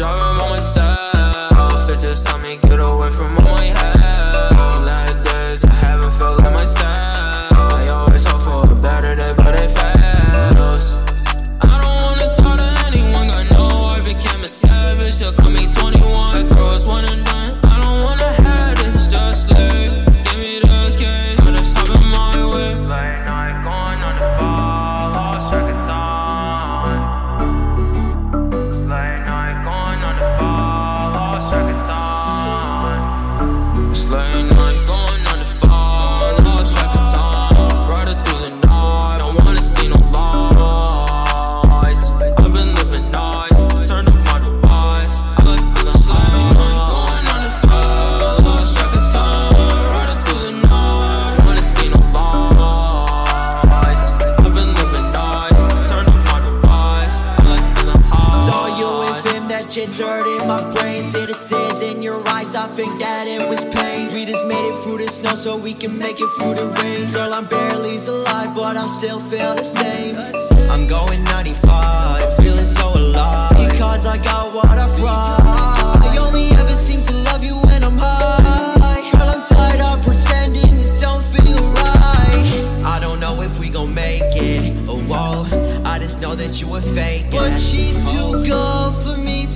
driving by myself. It just helped me get away from all my head. It's hurting my brain. See the tears in your eyes, I think that it was pain. We just made it through the snow so we can make it through the rain. Girl, I'm barely alive, but I still feel the same. I'm going 95, feeling so alive. Because I got what I brought. I only ever seem to love you when I'm high. Girl, I'm tired of pretending this don't feel right. I don't know if we gon' make it. Oh, whoa. I just know that you were fake. But she's too good for me,